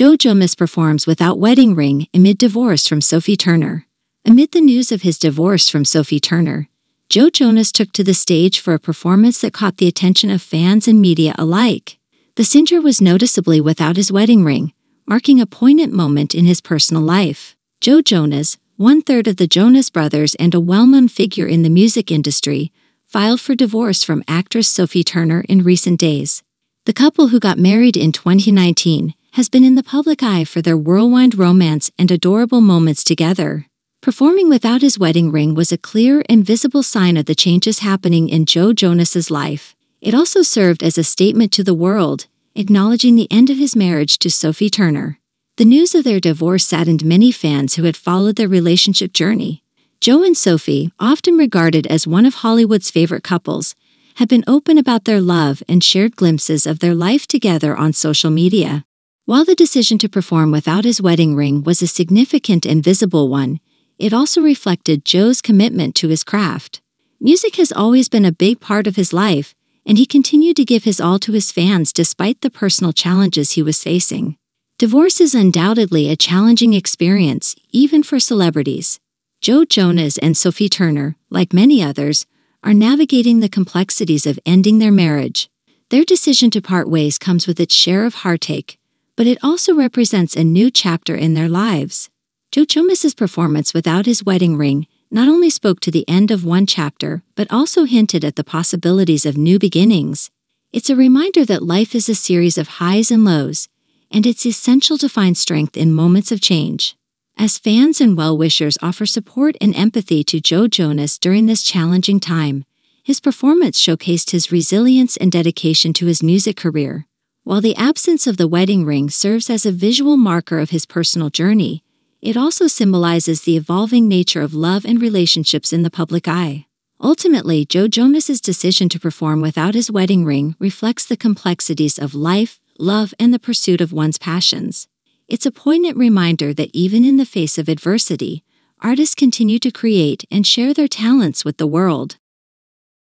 Joe Jonas performs without wedding ring amid divorce from Sophie Turner. Amid the news of his divorce from Sophie Turner, Joe Jonas took to the stage for a performance that caught the attention of fans and media alike. The singer was noticeably without his wedding ring, marking a poignant moment in his personal life. Joe Jonas, one third of the Jonas brothers and a well known figure in the music industry, filed for divorce from actress Sophie Turner in recent days. The couple who got married in 2019 has been in the public eye for their whirlwind romance and adorable moments together. Performing without his wedding ring was a clear and visible sign of the changes happening in Joe Jonas's life. It also served as a statement to the world, acknowledging the end of his marriage to Sophie Turner. The news of their divorce saddened many fans who had followed their relationship journey. Joe and Sophie, often regarded as one of Hollywood's favorite couples, have been open about their love and shared glimpses of their life together on social media. While the decision to perform without his wedding ring was a significant and visible one, it also reflected Joe's commitment to his craft. Music has always been a big part of his life, and he continued to give his all to his fans despite the personal challenges he was facing. Divorce is undoubtedly a challenging experience, even for celebrities. Joe Jonas and Sophie Turner, like many others, are navigating the complexities of ending their marriage. Their decision to part ways comes with its share of heartache, but it also represents a new chapter in their lives. Joe Jonas's performance without his wedding ring not only spoke to the end of one chapter, but also hinted at the possibilities of new beginnings. It's a reminder that life is a series of highs and lows, and it's essential to find strength in moments of change. As fans and well wishers offer support and empathy to Joe Jonas during this challenging time, his performance showcased his resilience and dedication to his music career. While the absence of the wedding ring serves as a visual marker of his personal journey, it also symbolizes the evolving nature of love and relationships in the public eye. Ultimately, Joe Jonas's decision to perform without his wedding ring reflects the complexities of life, love, and the pursuit of one's passions. It's a poignant reminder that even in the face of adversity, artists continue to create and share their talents with the world.